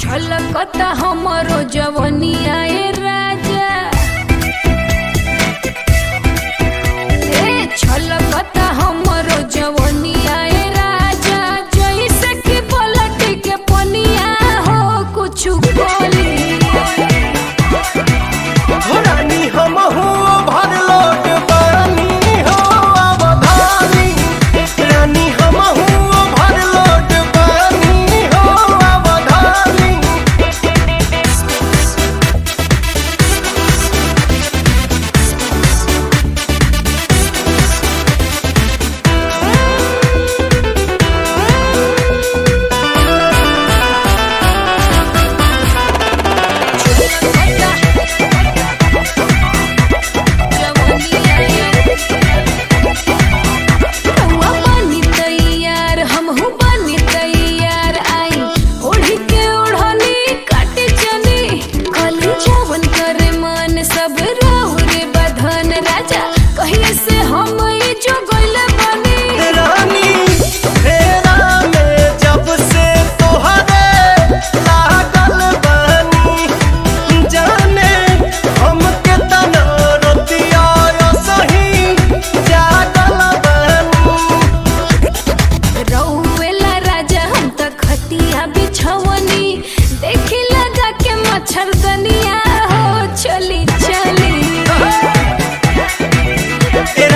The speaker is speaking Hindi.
छलकता हमरो जवनिया ए सब राहु रे बधन राजा कहिए से हम जो गइले बनी। रानी में जब से तोहरे लागल बानी। जाने तना रतिया सही जागल बानी। राजा हम त खटिया बिछवनी देखी लगा के मच्छरदनिया it